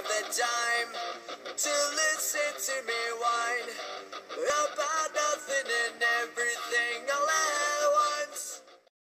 have the time to listen to me. While